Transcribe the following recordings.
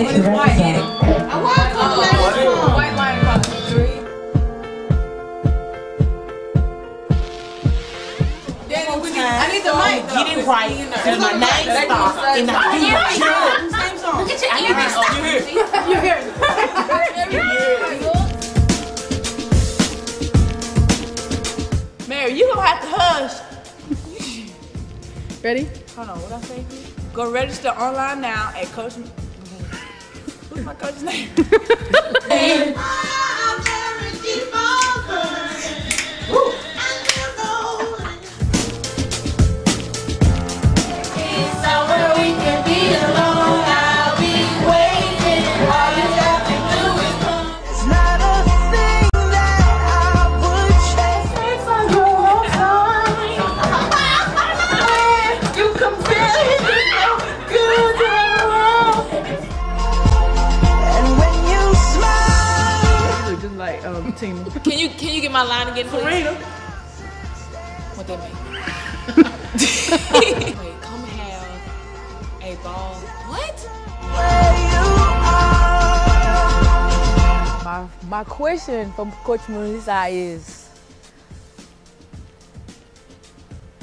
it. It's white. I want to play this. White line across the three. Danny, we need, I need the mic. Get it right. And my name start in the future. Same song. Look at your ears. You hear it. Mary, you gonna have to hush. Ready? Hold on, what I say? Go register online now at Coach. What's my coach's name? Tina. Can you can you get my line again, please? Serena. What that mean? Wait, come have a ball. What? where you are. My, my question from Coach Melissa is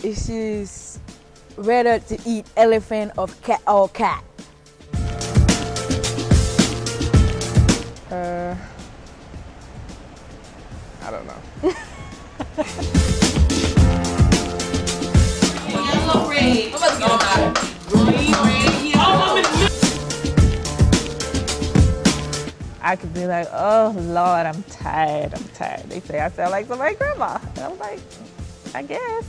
Is she's rather to eat elephant or cat or cat? I don't know. I could be like, oh Lord, I'm tired, I'm tired. They say I sound like somebody's grandma. And I'm like, I guess.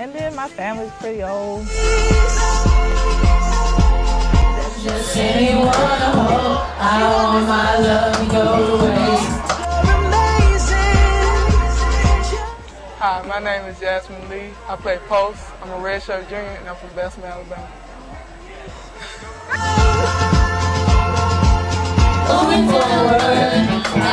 And then my family's pretty old. You're Hi, my name is Jasmine Lee. I play post. I'm a redshirt junior and I'm from Bessemer, Alabama. Just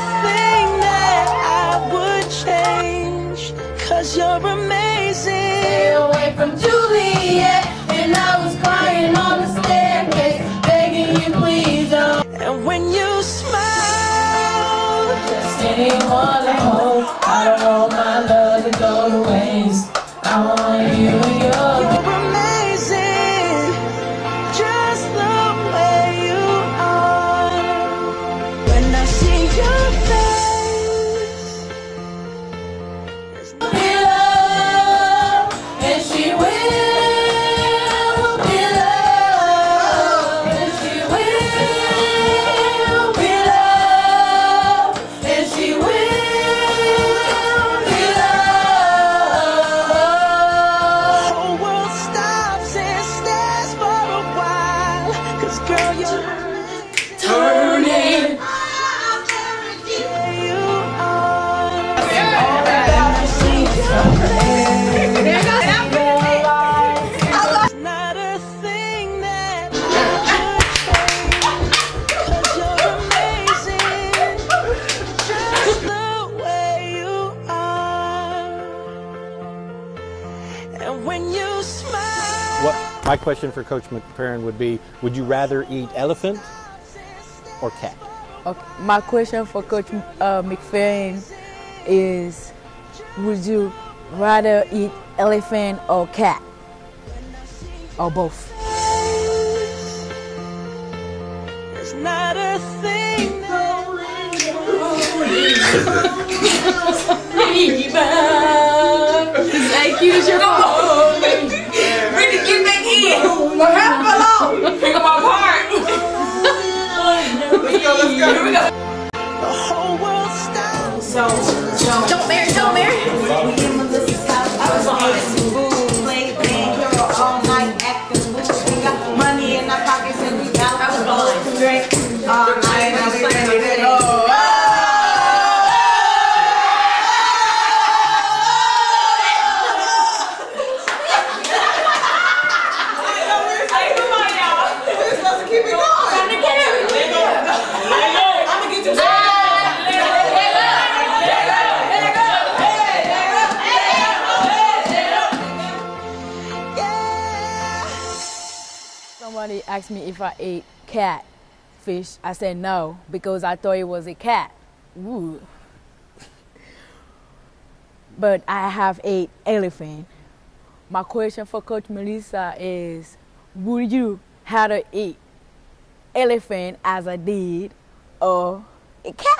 not a thing that I would change. Cause you're amazing. Stay away from Juliet. And I was crying on the staircase, begging you please don't. And when you smile, Just anyone I hope I don't want my love And when you smile, What my question for Coach McFerrin would be: Would you rather eat elephant or cat? Okay. My question for Coach uh, McFerrin is Would you rather eat elephant or cat? Or both? it's not a thing that Thank you, your go. Here we go. the whole world stops. Don't marry, don't marry. Asked me if I ate cat fish. I said no because I thought it was a cat. Ooh. But I have ate elephant. My question for Coach Melissa is, would you have to eat elephant as I did or a cat?